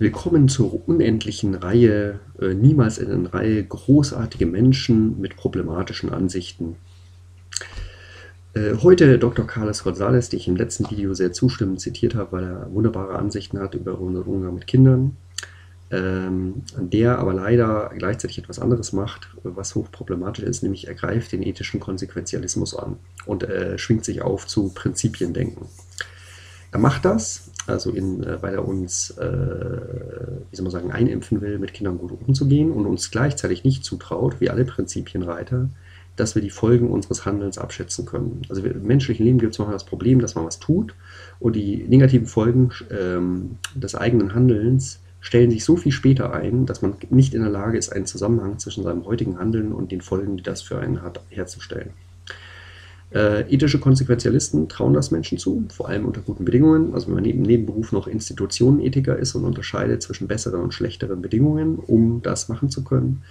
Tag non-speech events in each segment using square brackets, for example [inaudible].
Willkommen zur unendlichen Reihe, äh, niemals in einer Reihe, großartige Menschen mit problematischen Ansichten. Äh, heute Dr. Carlos González, den ich im letzten Video sehr zustimmend zitiert habe, weil er wunderbare Ansichten hat über unseren Umgang mit Kindern, ähm, der aber leider gleichzeitig etwas anderes macht, was hochproblematisch ist, nämlich er greift den ethischen Konsequenzialismus an und äh, schwingt sich auf zu Prinzipiendenken. Er macht das, also in, äh, weil er uns, äh, wie soll man sagen, einimpfen will, mit Kindern gut umzugehen und uns gleichzeitig nicht zutraut, wie alle Prinzipienreiter, dass wir die Folgen unseres Handelns abschätzen können. Also im menschlichen Leben gibt es manchmal das Problem, dass man was tut und die negativen Folgen ähm, des eigenen Handelns stellen sich so viel später ein, dass man nicht in der Lage ist, einen Zusammenhang zwischen seinem heutigen Handeln und den Folgen, die das für einen hat, herzustellen. Äh, ethische Konsequenzialisten trauen das Menschen zu, vor allem unter guten Bedingungen. Also wenn man neben Nebenberuf noch Institutionenethiker ist und unterscheidet zwischen besseren und schlechteren Bedingungen, um das machen zu können,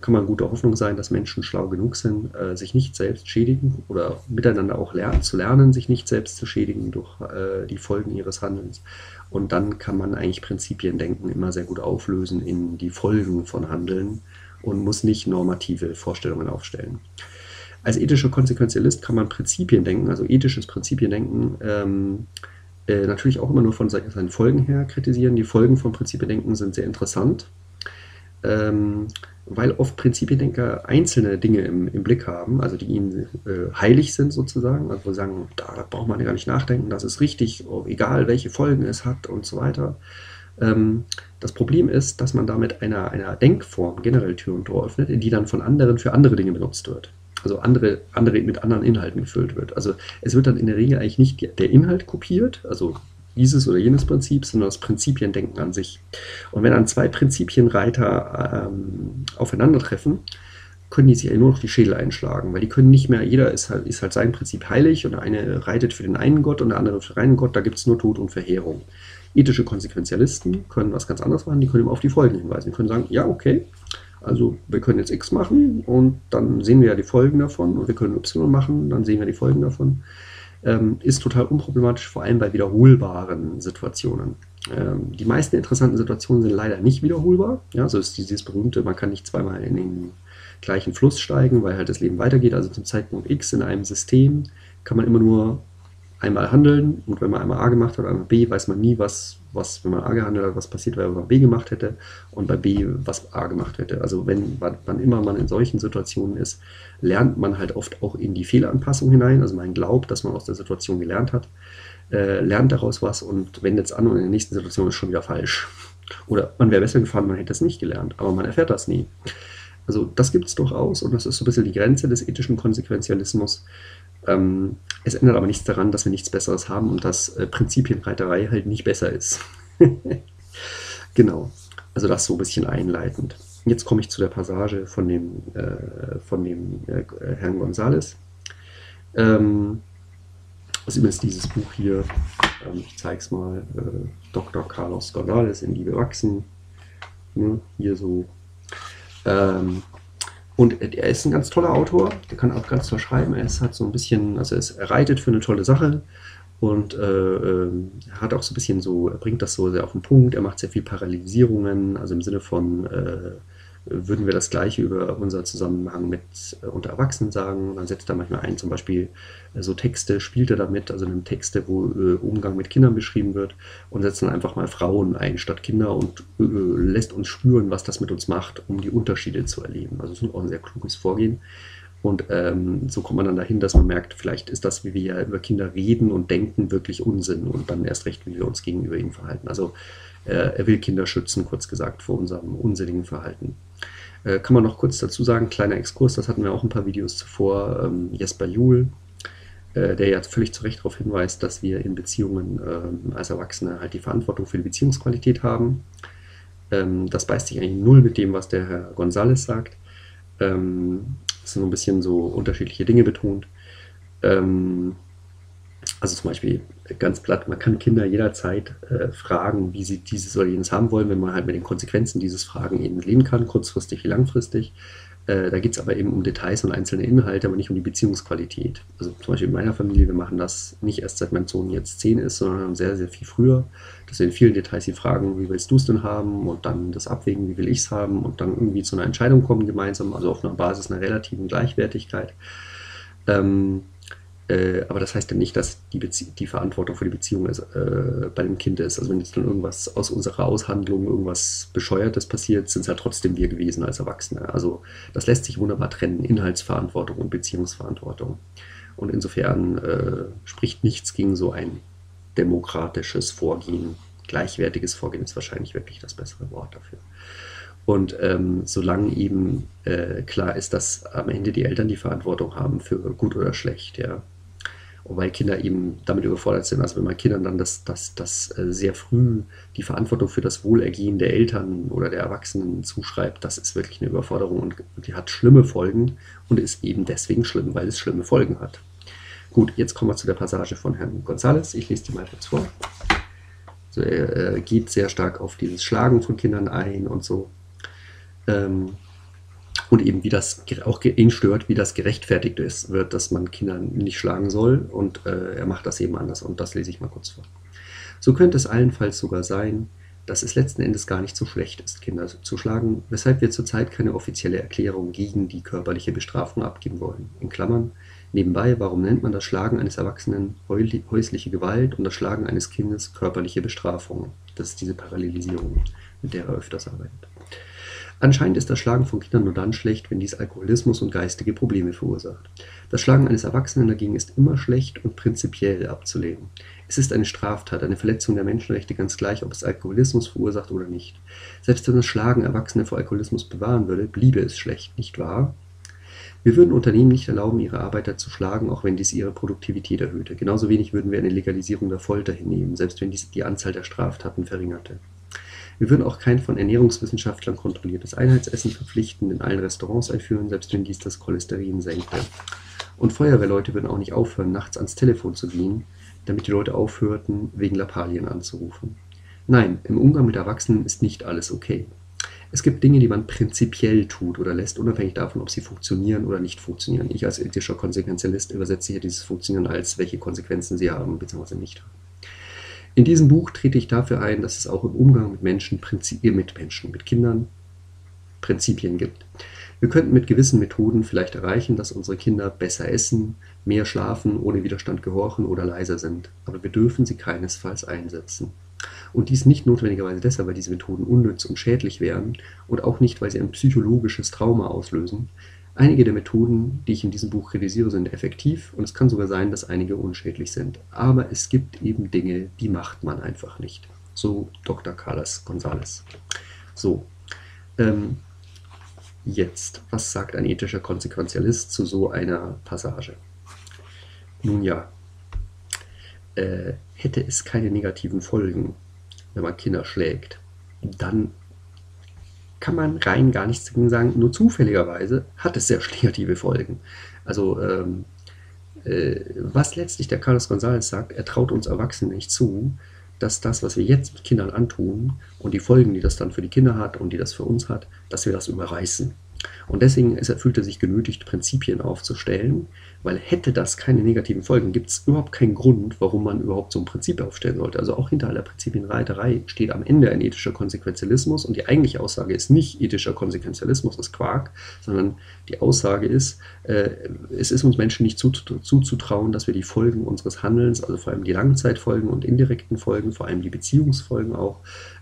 kann man gute Hoffnung sein, dass Menschen schlau genug sind, äh, sich nicht selbst schädigen oder miteinander auch lernen, zu lernen, sich nicht selbst zu schädigen durch äh, die Folgen ihres Handelns. Und dann kann man eigentlich Prinzipien denken immer sehr gut auflösen in die Folgen von Handeln und muss nicht normative Vorstellungen aufstellen. Als ethischer Konsequenzialist kann man Prinzipien denken, also ethisches Prinzipiendenken, ähm, äh, natürlich auch immer nur von seinen Folgen her kritisieren. Die Folgen von Prinzipiendenken sind sehr interessant, ähm, weil oft Prinzipiendenker einzelne Dinge im, im Blick haben, also die ihnen äh, heilig sind sozusagen, also wo sie sagen, da braucht man ja gar nicht nachdenken, das ist richtig, egal welche Folgen es hat und so weiter. Ähm, das Problem ist, dass man damit einer, einer Denkform generell Tür und Tor öffnet, die dann von anderen für andere Dinge benutzt wird also andere, andere mit anderen Inhalten gefüllt wird. Also es wird dann in der Regel eigentlich nicht der Inhalt kopiert, also dieses oder jenes Prinzip, sondern das Prinzipiendenken an sich. Und wenn dann zwei Prinzipienreiter ähm, aufeinandertreffen, können die sich ja nur noch die Schädel einschlagen, weil die können nicht mehr, jeder ist halt, ist halt sein Prinzip heilig und der eine reitet für den einen Gott und der andere für den einen Gott, da gibt es nur Tod und Verheerung. Ethische Konsequenzialisten können was ganz anderes machen, die können immer auf die Folgen hinweisen. Die können sagen, ja, okay, also wir können jetzt X machen und dann sehen wir ja die Folgen davon und wir können Y machen, dann sehen wir die Folgen davon. Ähm, ist total unproblematisch, vor allem bei wiederholbaren Situationen. Ähm, die meisten interessanten Situationen sind leider nicht wiederholbar. Ja, so ist dieses berühmte, man kann nicht zweimal in den gleichen Fluss steigen, weil halt das Leben weitergeht. Also zum Zeitpunkt X in einem System kann man immer nur einmal handeln und wenn man einmal A gemacht hat, einmal B, weiß man nie, was, was wenn man A gehandelt hat, was passiert wäre, wenn man B gemacht hätte und bei B, was A gemacht hätte. Also wenn, wann immer man in solchen Situationen ist, lernt man halt oft auch in die Fehleranpassung hinein. Also man glaubt, dass man aus der Situation gelernt hat, äh, lernt daraus was und wendet es an und in der nächsten Situation ist schon wieder falsch. Oder man wäre besser gefahren, man hätte es nicht gelernt, aber man erfährt das nie. Also das gibt es durchaus und das ist so ein bisschen die Grenze des ethischen Konsequenzialismus. Ähm, es ändert aber nichts daran, dass wir nichts Besseres haben und dass äh, Prinzipienreiterei halt nicht besser ist. [laughs] genau. Also das so ein bisschen einleitend. Jetzt komme ich zu der Passage von dem, äh, von dem äh, Herrn Gonzales. Ähm, das ist übrigens dieses Buch hier, ähm, ich zeige es mal, äh, Dr. Carlos Gonzales in Liebe wachsen. Ne, hier so. Ähm, und er ist ein ganz toller Autor, der kann auch ganz toll schreiben. Er ist halt so ein bisschen, also er reitet für eine tolle Sache und äh, äh, hat auch so ein bisschen so, er bringt das so sehr auf den Punkt. Er macht sehr viel Parallelisierungen, also im Sinne von, äh, würden wir das Gleiche über unser Zusammenhang mit äh, unter Erwachsenen sagen. Dann setzt er manchmal ein, zum Beispiel äh, so Texte, spielt er damit, also in Texte, wo äh, Umgang mit Kindern beschrieben wird und setzt dann einfach mal Frauen ein statt Kinder und äh, lässt uns spüren, was das mit uns macht, um die Unterschiede zu erleben. Also das ist auch ein sehr kluges Vorgehen. Und ähm, so kommt man dann dahin, dass man merkt, vielleicht ist das, wie wir ja über Kinder reden und denken, wirklich Unsinn und dann erst recht, wie wir uns gegenüber ihnen verhalten. Also äh, er will Kinder schützen, kurz gesagt, vor unserem unsinnigen Verhalten. Äh, kann man noch kurz dazu sagen, kleiner Exkurs, das hatten wir auch ein paar Videos zuvor, ähm, Jesper Juhl, äh, der ja völlig zu Recht darauf hinweist, dass wir in Beziehungen ähm, als Erwachsene halt die Verantwortung für die Beziehungsqualität haben. Ähm, das beißt sich eigentlich null mit dem, was der Herr González sagt. Ähm, sind so ein bisschen so unterschiedliche Dinge betont. Ähm, also zum Beispiel ganz platt, man kann Kinder jederzeit äh, fragen, wie sie dieses oder jenes haben wollen, wenn man halt mit den Konsequenzen dieses Fragen eben leben kann, kurzfristig wie langfristig. Äh, da geht es aber eben um Details und einzelne Inhalte, aber nicht um die Beziehungsqualität. Also zum Beispiel in meiner Familie, wir machen das nicht erst seit mein Sohn jetzt zehn ist, sondern sehr, sehr viel früher. Dass wir in vielen Details die fragen, wie willst du es denn haben und dann das abwägen, wie will ich es haben und dann irgendwie zu einer Entscheidung kommen gemeinsam, also auf einer Basis einer relativen Gleichwertigkeit. Ähm, äh, aber das heißt ja nicht, dass die, Bezie die Verantwortung für die Beziehung ist, äh, bei dem Kind ist. Also wenn jetzt dann irgendwas aus unserer Aushandlung, irgendwas Bescheuertes passiert, sind es ja trotzdem wir gewesen als Erwachsene. Also das lässt sich wunderbar trennen, Inhaltsverantwortung und Beziehungsverantwortung. Und insofern äh, spricht nichts gegen so ein demokratisches Vorgehen. Gleichwertiges Vorgehen ist wahrscheinlich wirklich das bessere Wort dafür. Und ähm, solange eben äh, klar ist, dass am Ende die Eltern die Verantwortung haben für gut oder schlecht, ja, und weil Kinder eben damit überfordert sind. Also wenn man Kindern dann das, das, das äh, sehr früh die Verantwortung für das Wohlergehen der Eltern oder der Erwachsenen zuschreibt, das ist wirklich eine Überforderung und die hat schlimme Folgen und ist eben deswegen schlimm, weil es schlimme Folgen hat. Gut, jetzt kommen wir zu der Passage von Herrn González. Ich lese die mal kurz vor. Also er geht sehr stark auf dieses Schlagen von Kindern ein und so. Ähm, und eben wie das auch ihn stört, wie das gerechtfertigt ist, wird, dass man Kinder nicht schlagen soll und äh, er macht das eben anders und das lese ich mal kurz vor. So könnte es allenfalls sogar sein, dass es letzten Endes gar nicht so schlecht ist, Kinder zu schlagen, weshalb wir zurzeit keine offizielle Erklärung gegen die körperliche Bestrafung abgeben wollen. In Klammern, nebenbei, warum nennt man das Schlagen eines Erwachsenen häusliche Gewalt und das Schlagen eines Kindes körperliche Bestrafung? Das ist diese Parallelisierung, mit der er öfters arbeitet. Anscheinend ist das Schlagen von Kindern nur dann schlecht, wenn dies Alkoholismus und geistige Probleme verursacht. Das Schlagen eines Erwachsenen dagegen ist immer schlecht und prinzipiell abzulehnen. Es ist eine Straftat, eine Verletzung der Menschenrechte, ganz gleich, ob es Alkoholismus verursacht oder nicht. Selbst wenn das Schlagen Erwachsene vor Alkoholismus bewahren würde, bliebe es schlecht, nicht wahr? Wir würden Unternehmen nicht erlauben, ihre Arbeiter zu schlagen, auch wenn dies ihre Produktivität erhöhte. Genauso wenig würden wir eine Legalisierung der Folter hinnehmen, selbst wenn dies die Anzahl der Straftaten verringerte. Wir würden auch kein von Ernährungswissenschaftlern kontrolliertes Einheitsessen verpflichtend in allen Restaurants einführen, selbst wenn dies das Cholesterin senkte. Und Feuerwehrleute würden auch nicht aufhören, nachts ans Telefon zu gehen, damit die Leute aufhörten, wegen Lappalien anzurufen. Nein, im Umgang mit Erwachsenen ist nicht alles okay. Es gibt Dinge, die man prinzipiell tut oder lässt, unabhängig davon, ob sie funktionieren oder nicht funktionieren. Ich als ethischer Konsequenzialist übersetze hier dieses Funktionieren als, welche Konsequenzen sie haben bzw. nicht haben. In diesem Buch trete ich dafür ein, dass es auch im Umgang mit Menschen, mit Menschen, mit Kindern Prinzipien gibt. Wir könnten mit gewissen Methoden vielleicht erreichen, dass unsere Kinder besser essen, mehr schlafen, ohne Widerstand gehorchen oder leiser sind. Aber wir dürfen sie keinesfalls einsetzen. Und dies nicht notwendigerweise deshalb, weil diese Methoden unnütz und schädlich wären und auch nicht, weil sie ein psychologisches Trauma auslösen, Einige der Methoden, die ich in diesem Buch kritisiere, sind effektiv und es kann sogar sein, dass einige unschädlich sind. Aber es gibt eben Dinge, die macht man einfach nicht. So Dr. Carlos González. So, ähm, jetzt, was sagt ein ethischer Konsequenzialist zu so einer Passage? Nun ja, äh, hätte es keine negativen Folgen, wenn man Kinder schlägt, dann kann man rein gar nichts dagegen sagen. Nur zufälligerweise hat es sehr negative Folgen. Also ähm, äh, was letztlich der Carlos González sagt, er traut uns Erwachsenen nicht zu, dass das, was wir jetzt mit Kindern antun und die Folgen, die das dann für die Kinder hat und die das für uns hat, dass wir das überreißen. Und deswegen ist er, fühlt er sich genötigt, Prinzipien aufzustellen, weil hätte das keine negativen Folgen, gibt es überhaupt keinen Grund, warum man überhaupt so ein Prinzip aufstellen sollte. Also auch hinter aller Prinzipienreiterei steht am Ende ein ethischer Konsequenzialismus und die eigentliche Aussage ist nicht ethischer Konsequenzialismus, ist Quark, sondern die Aussage ist, äh, es ist uns Menschen nicht zuzutrauen, dass wir die Folgen unseres Handelns, also vor allem die Langzeitfolgen und indirekten Folgen, vor allem die Beziehungsfolgen auch,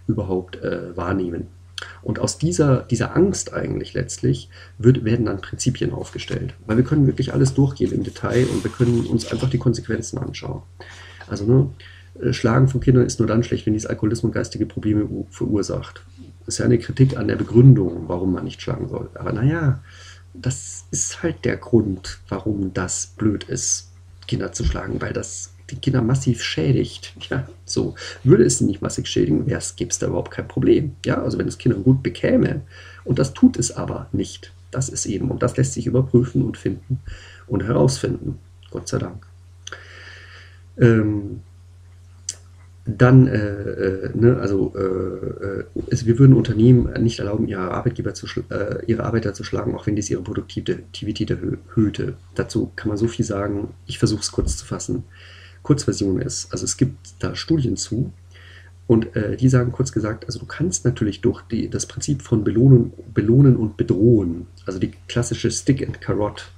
überhaupt äh, wahrnehmen. Und aus dieser, dieser Angst eigentlich letztlich wird, werden dann Prinzipien aufgestellt. Weil wir können wirklich alles durchgehen im Detail und wir können uns einfach die Konsequenzen anschauen. Also ne, äh, Schlagen von Kindern ist nur dann schlecht, wenn dies Alkoholismus und geistige Probleme verursacht. Das ist ja eine Kritik an der Begründung, warum man nicht schlagen soll. Aber naja, das ist halt der Grund, warum das blöd ist, Kinder zu schlagen, weil das die Kinder massiv schädigt. Ja, so würde es sie nicht massiv schädigen, gäbe es da überhaupt kein Problem. Ja, also wenn es Kinder gut bekäme. Und das tut es aber nicht. Das ist eben, und das lässt sich überprüfen und finden und herausfinden. Gott sei Dank. Ähm, dann, äh, äh, ne, also äh, es, wir würden Unternehmen nicht erlauben, ihre Arbeitgeber zu äh, ihre Arbeiter zu schlagen, auch wenn dies ihre Produktivität erhöhte. Dazu kann man so viel sagen. Ich versuche es kurz zu fassen. Kurzversion ist, also es gibt da Studien zu, und äh, die sagen kurz gesagt, also du kannst natürlich durch die, das Prinzip von Belohnen, Belohnen und Bedrohen, also die klassische Stick and Carrot,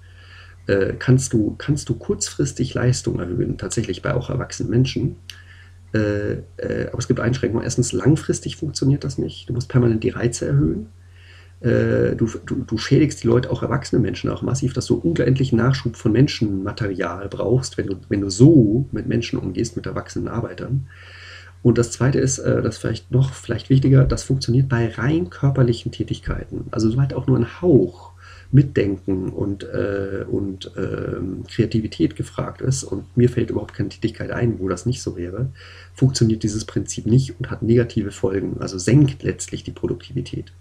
äh, kannst, du, kannst du kurzfristig Leistung erhöhen, tatsächlich bei auch erwachsenen Menschen. Äh, äh, aber es gibt Einschränkungen. Erstens, langfristig funktioniert das nicht. Du musst permanent die Reize erhöhen. Äh, du, du, du, schädigst die Leute, auch erwachsene Menschen, auch massiv, dass du unendlichen Nachschub von Menschenmaterial brauchst, wenn du, wenn du so mit Menschen umgehst, mit erwachsenen Arbeitern. Und das Zweite ist, äh, das vielleicht noch vielleicht wichtiger, das funktioniert bei rein körperlichen Tätigkeiten. Also soweit auch nur ein Hauch Mitdenken und, äh, und ähm, Kreativität gefragt ist, und mir fällt überhaupt keine Tätigkeit ein, wo das nicht so wäre, funktioniert dieses Prinzip nicht und hat negative Folgen, also senkt letztlich die Produktivität.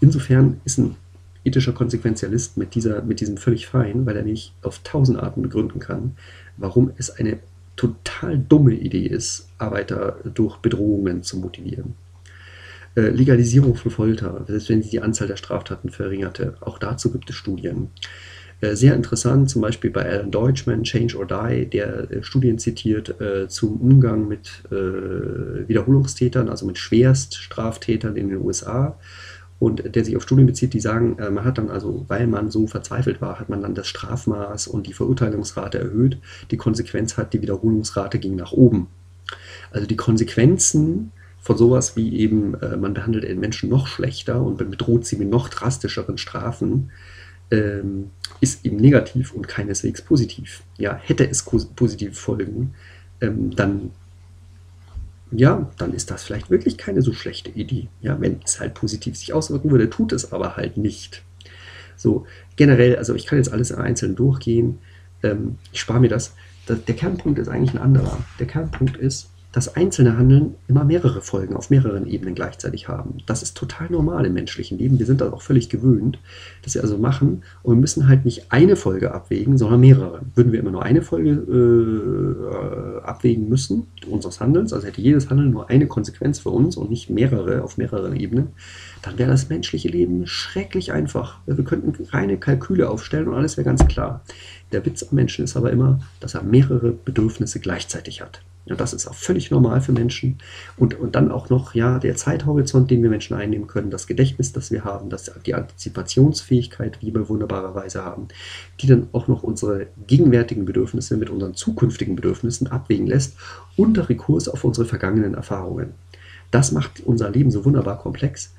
Insofern ist ein ethischer Konsequenzialist mit, dieser, mit diesem völlig fein, weil er nicht auf tausend Arten begründen kann, warum es eine total dumme Idee ist, Arbeiter durch Bedrohungen zu motivieren. Äh, Legalisierung von Folter, selbst wenn sie die Anzahl der Straftaten verringerte. Auch dazu gibt es Studien. Äh, sehr interessant, zum Beispiel bei Alan Deutschman, Change or Die, der äh, Studien zitiert zum Umgang mit Wiederholungstätern, also mit Schwerststraftätern in den USA. Und der sich auf Studien bezieht, die sagen, man hat dann also, weil man so verzweifelt war, hat man dann das Strafmaß und die Verurteilungsrate erhöht. Die Konsequenz hat, die Wiederholungsrate ging nach oben. Also die Konsequenzen von sowas wie eben, äh, man behandelt den Menschen noch schlechter und bedroht sie mit noch drastischeren Strafen, ähm, ist eben negativ und keineswegs positiv. Ja, hätte es positive Folgen, ähm, dann ja, dann ist das vielleicht wirklich keine so schlechte Idee. Ja, wenn es halt positiv sich auswirken würde, tut es aber halt nicht. So, generell, also ich kann jetzt alles einzeln durchgehen. Ähm, ich spare mir das. Der Kernpunkt ist eigentlich ein anderer. Der Kernpunkt ist, dass einzelne Handeln immer mehrere Folgen auf mehreren Ebenen gleichzeitig haben. Das ist total normal im menschlichen Leben. Wir sind das auch völlig gewöhnt, dass wir also machen und wir müssen halt nicht eine Folge abwägen, sondern mehrere. Würden wir immer nur eine Folge äh, abwägen müssen unseres Handelns, also hätte jedes Handeln nur eine Konsequenz für uns und nicht mehrere auf mehreren Ebenen, dann wäre das menschliche Leben schrecklich einfach. Wir könnten reine Kalküle aufstellen und alles wäre ganz klar. Der Witz am Menschen ist aber immer, dass er mehrere Bedürfnisse gleichzeitig hat. Ja, das ist auch völlig normal für Menschen. Und, und dann auch noch ja, der Zeithorizont, den wir Menschen einnehmen können, das Gedächtnis, das wir haben, das, die Antizipationsfähigkeit, die wir wunderbarerweise haben, die dann auch noch unsere gegenwärtigen Bedürfnisse mit unseren zukünftigen Bedürfnissen abwägen lässt, unter Rekurs auf unsere vergangenen Erfahrungen. Das macht unser Leben so wunderbar komplex.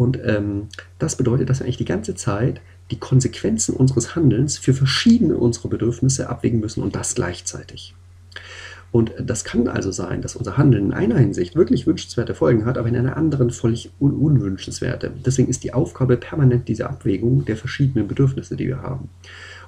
Und ähm, das bedeutet, dass wir eigentlich die ganze Zeit die Konsequenzen unseres Handelns für verschiedene unserer Bedürfnisse abwägen müssen und das gleichzeitig. Und das kann also sein, dass unser Handeln in einer Hinsicht wirklich wünschenswerte Folgen hat, aber in einer anderen völlig un unwünschenswerte. Deswegen ist die Aufgabe permanent diese Abwägung der verschiedenen Bedürfnisse, die wir haben.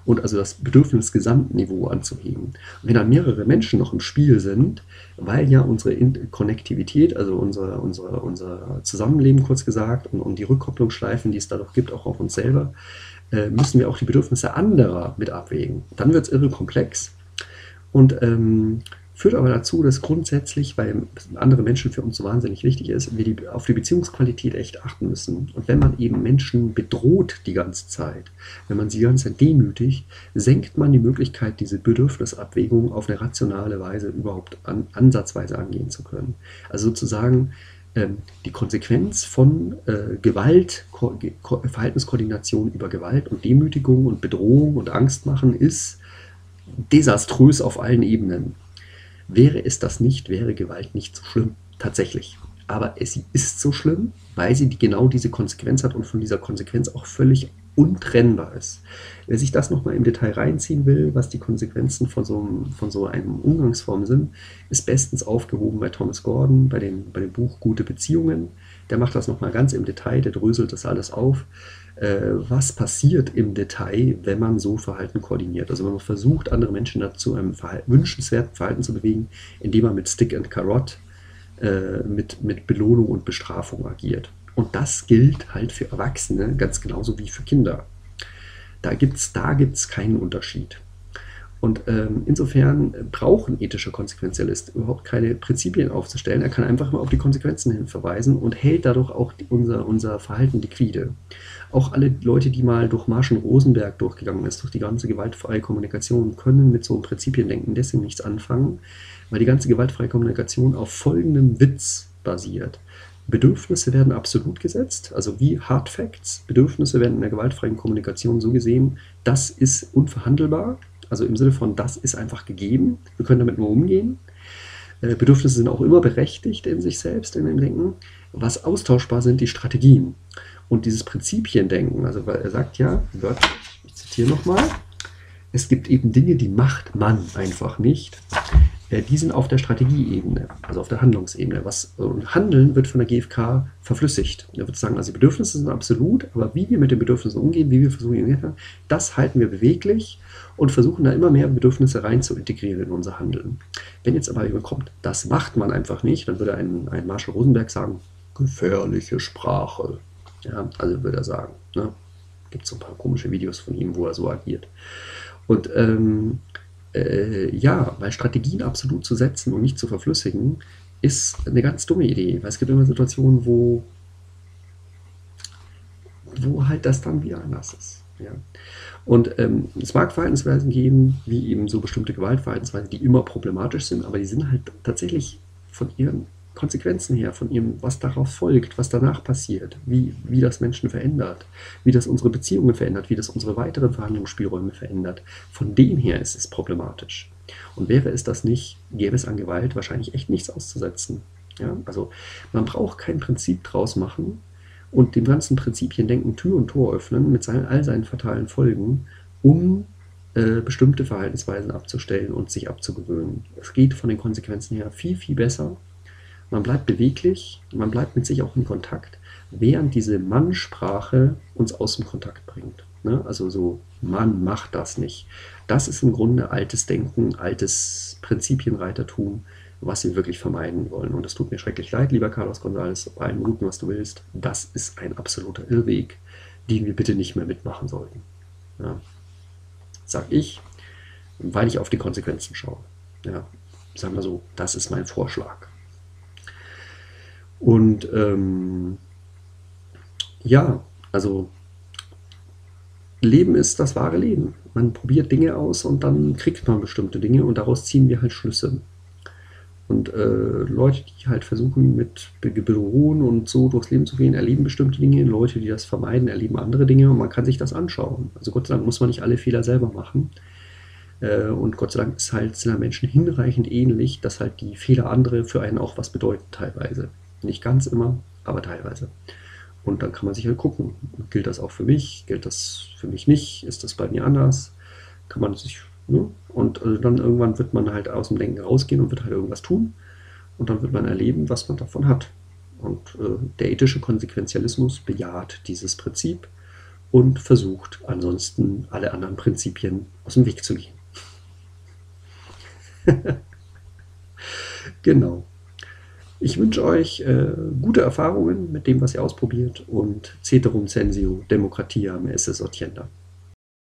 Und also das Bedürfnisgesamtniveau anzuheben. Und wenn dann mehrere Menschen noch im Spiel sind, weil ja unsere Konnektivität, also unser, unser, unser Zusammenleben kurz gesagt und, und die Rückkopplungsschleifen, die es dadurch gibt, auch auf uns selber, äh, müssen wir auch die Bedürfnisse anderer mit abwägen. Dann wird es irre komplex. Und ähm, Führt aber dazu, dass grundsätzlich, weil andere Menschen für uns so wahnsinnig wichtig ist, wir die, auf die Beziehungsqualität echt achten müssen. Und wenn man eben Menschen bedroht die ganze Zeit, wenn man sie die ganze Zeit demütigt, senkt man die Möglichkeit, diese Bedürfnisabwägung auf eine rationale Weise überhaupt an, ansatzweise angehen zu können. Also sozusagen ähm, die Konsequenz von äh, Gewalt, Ko Ko Verhaltenskoordination über Gewalt und Demütigung und Bedrohung und Angstmachen ist desaströs auf allen Ebenen. Wäre es das nicht, wäre Gewalt nicht so schlimm. Tatsächlich. Aber es ist so schlimm, weil sie die, genau diese Konsequenz hat und von dieser Konsequenz auch völlig untrennbar ist. Wer sich das nochmal im Detail reinziehen will, was die Konsequenzen von so, einem, von so einem Umgangsform sind, ist bestens aufgehoben bei Thomas Gordon, bei dem, bei dem Buch Gute Beziehungen. Der macht das nochmal ganz im Detail, der dröselt das alles auf. Äh, was passiert im Detail, wenn man so Verhalten koordiniert. Also wenn man versucht, andere Menschen dazu einem Verhalten, wünschenswerten Verhalten zu bewegen, indem man mit Stick and Carrot, äh, mit, mit Belohnung und Bestrafung agiert. Und das gilt halt für Erwachsene ganz genauso wie für Kinder. Da gibt es da gibt's keinen Unterschied. Und ähm, insofern braucht ein ethischer Konsequenzialist überhaupt keine Prinzipien aufzustellen. Er kann einfach mal auf die Konsequenzen hin verweisen und hält dadurch auch die, unser, unser Verhalten liquide. Auch alle Leute, die mal durch Marschen Rosenberg durchgegangen ist, durch die ganze gewaltfreie Kommunikation, können mit so einem Prinzipiendenken deswegen nichts anfangen, weil die ganze gewaltfreie Kommunikation auf folgendem Witz basiert. Bedürfnisse werden absolut gesetzt, also wie Hard Facts. Bedürfnisse werden in der gewaltfreien Kommunikation so gesehen, das ist unverhandelbar also im Sinne von, das ist einfach gegeben, wir können damit nur umgehen. Äh, Bedürfnisse sind auch immer berechtigt in sich selbst, in dem Denken. Was austauschbar sind die Strategien. Und dieses Prinzipiendenken, also weil er sagt ja, ich zitiere nochmal, es gibt eben Dinge, die macht man einfach nicht. Äh, die sind auf der Strategieebene, also auf der Handlungsebene. Was, und Handeln wird von der GfK verflüssigt. Er wird sagen, also die Bedürfnisse sind absolut, aber wie wir mit den Bedürfnissen umgehen, wie wir versuchen, das halten wir beweglich und versuchen da immer mehr Bedürfnisse rein zu integrieren in unser Handeln. Wenn jetzt aber jemand kommt, das macht man einfach nicht, dann würde ein, ein Marshall Rosenberg sagen, gefährliche Sprache. Ja, also würde er sagen. Ne? Gibt so ein paar komische Videos von ihm, wo er so agiert. Und ähm, äh, ja, weil Strategien absolut zu setzen und nicht zu verflüssigen, ist eine ganz dumme Idee. Weil es gibt immer Situationen, wo, wo halt das dann wieder anders ist. Ja. Und ähm, es mag Verhaltensweisen geben, wie eben so bestimmte Gewaltverhaltensweisen, die immer problematisch sind, aber die sind halt tatsächlich von ihren Konsequenzen her, von ihrem, was darauf folgt, was danach passiert, wie, wie das Menschen verändert, wie das unsere Beziehungen verändert, wie das unsere weiteren Verhandlungsspielräume verändert. Von dem her ist es problematisch. Und wäre es das nicht, gäbe es an Gewalt wahrscheinlich echt nichts auszusetzen. Ja? Also man braucht kein Prinzip draus machen und dem ganzen Prinzipiendenken Tür und Tor öffnen mit seinen, all seinen fatalen Folgen, um äh, bestimmte Verhaltensweisen abzustellen und sich abzugewöhnen. Es geht von den Konsequenzen her viel, viel besser man bleibt beweglich, man bleibt mit sich auch in Kontakt, während diese Mannsprache uns aus dem Kontakt bringt. Ne? Also so, Mann macht das nicht. Das ist im Grunde altes Denken, altes Prinzipienreitertum, was wir wirklich vermeiden wollen. Und es tut mir schrecklich leid, lieber Carlos González, bei allen Minuten, was du willst. Das ist ein absoluter Irrweg, den wir bitte nicht mehr mitmachen sollten. Ja. Sag ich, weil ich auf die Konsequenzen schaue. Ja. Sagen wir so, das ist mein Vorschlag. Und ähm, ja, also Leben ist das wahre Leben. Man probiert Dinge aus und dann kriegt man bestimmte Dinge und daraus ziehen wir halt Schlüsse. Und äh, Leute, die halt versuchen, mit Beruhen und so durchs Leben zu gehen, erleben bestimmte Dinge. Leute, die das vermeiden, erleben andere Dinge und man kann sich das anschauen. Also Gott sei Dank muss man nicht alle Fehler selber machen. Äh, und Gott sei Dank ist halt, sind Menschen hinreichend ähnlich, dass halt die Fehler andere für einen auch was bedeuten teilweise. Nicht ganz immer, aber teilweise. Und dann kann man sich halt gucken, gilt das auch für mich, gilt das für mich nicht, ist das bei mir anders, kann man sich, ne? und also dann irgendwann wird man halt aus dem Denken rausgehen und wird halt irgendwas tun und dann wird man erleben, was man davon hat. Und äh, der ethische Konsequenzialismus bejaht dieses Prinzip und versucht ansonsten alle anderen Prinzipien aus dem Weg zu gehen. [laughs] genau. Ich wünsche euch äh, gute Erfahrungen mit dem, was ihr ausprobiert und Ceterum Censio Demokratia esse sortienda.